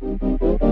Música